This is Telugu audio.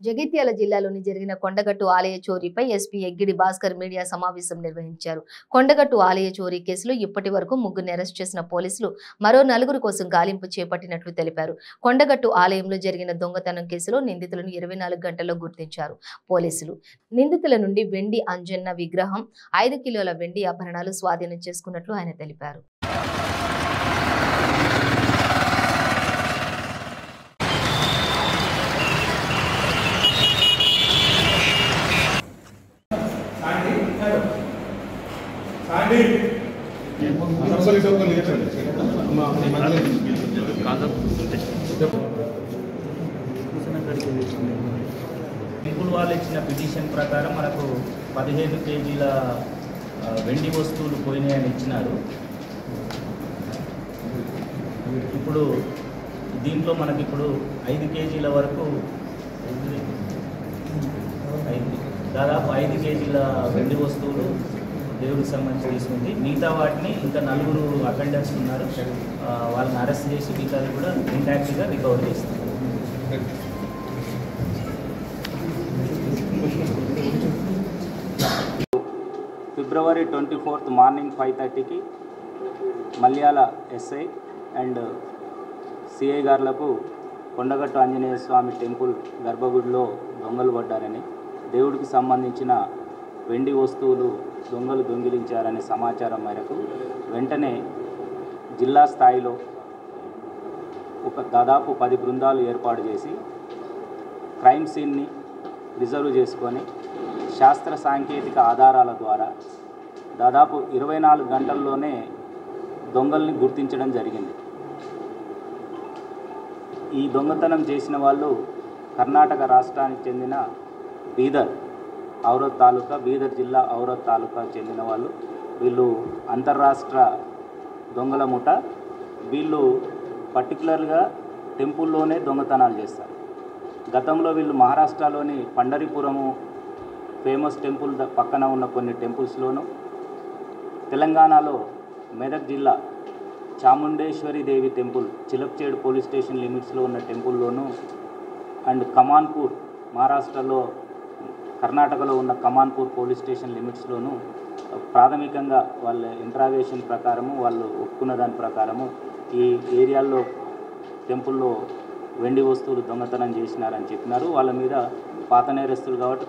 జగిత్యాల జిల్లాలోని జరిగిన కొండగట్టు ఆలయ చోరీపై ఎస్పీ ఎగ్గిడి భాస్కర్ మీడియా సమావేశం నిర్వహించారు. కొండగట్టు ఆలయ చోరీ కేసులో ఇప్పటి వరకు ముగ్గురిని అరెస్ట్ చేసిన పోలీసులు మరో నలుగురు కోసం గాలింపు చేపట్టినట్లు తెలిపారు. కొండగట్టు ఆలయంలో జరిగిన దొంగతనం కేసులో నిందితులను ఇరవై నాలుగు గంటల్లో గుర్తించారు పోలీసులు. నిందితుల నుండి వెండి అంజన్న విగ్రహం ఐదు కిలోల వెండి ఆభరణాలు స్వాధీనం చేసుకున్నట్లు ఆయన తెలిపారు. టెంపుల్ వాళ్ళు ఇచ్చిన పిటిషన్ ప్రకారం మనకు పదిహేను కేజీల వెండి వస్తువులు పోయినాయని ఇచ్చినారు. ఇప్పుడు దీంట్లో మనకి ఇప్పుడు ఐదు కేజీల వరకు దాదాపు ఐదు కేజీల వెండి వస్తువులు దేవుడికి సంబంధించి తీసుకుంది మిగతా వాటిని ఇంకా నలుగురు అటెండర్స్ ఉన్నారు. వాళ్ళని అరెస్ట్ చేసి మిగతాది కూడా ఇంటాక్ట్గా రికవర్ చేస్తారు. February twenty fourth morning five థర్టీకి మలయాళ ఎస్ఐ అండ్ సిఐ గారులకు కొండగట్టు ఆంజనేయ స్వామి టెంపుల్ గర్భగుడిలో దొంగలు పడ్డారని దేవుడికి సంబంధించిన వెండి వస్తువులు దొంగలు దొంగిలించారనే సమాచారం మేరకు వెంటనే జిల్లా స్థాయిలో ఒక దాదాపు పది బృందాలు ఏర్పాటు చేసి క్రైమ్ సీన్ని రిజర్వ్ చేసుకొని శాస్త్ర సాంకేతిక ఆధారాల ద్వారా దాదాపు ఇరవై నాలుగు గంటల్లోనే దొంగల్ని గుర్తించడం జరిగింది. ఈ దొంగతనం చేసిన వాళ్ళు కర్ణాటక రాష్ట్రానికి చెందిన బీదర్. ఔరత్ తాలూకా బీదర్ జిల్లా ఔరత్ తాలూకా చెందిన వాళ్ళు. వీళ్ళు అంతర్రాష్ట్ర దొంగల ముఠ వీళ్ళు పర్టికులర్గా టెంపుల్లోనే దొంగతనాలు చేస్తారు. గతంలో వీళ్ళు మహారాష్ట్రలోని పండరిపురము ఫేమస్ టెంపుల్ పక్కన ఉన్న కొన్ని టెంపుల్స్లోను తెలంగాణలో మెదక్ జిల్లా Chamundeshwari Devi temple Chilapchedu police station లిమిట్స్లో ఉన్న టెంపుల్లోను అండ్ కమాన్పూర్ మహారాష్ట్రలో కర్ణాటకలో ఉన్న కమాన్పూర్ పోలీస్ స్టేషన్ లిమిట్స్లోనూ ప్రాథమికంగా వాళ్ళ ఇంట్రాగేషన్ ప్రకారము వాళ్ళు ఒప్పుకున్న దాని ప్రకారము ఈ ఏరియాల్లో టెంపుల్లో వెండి వస్తువులు దొంగతనం చేసినారని చెప్పినారు. వాళ్ళ మీద పాత నేరస్తులు కాబట్టి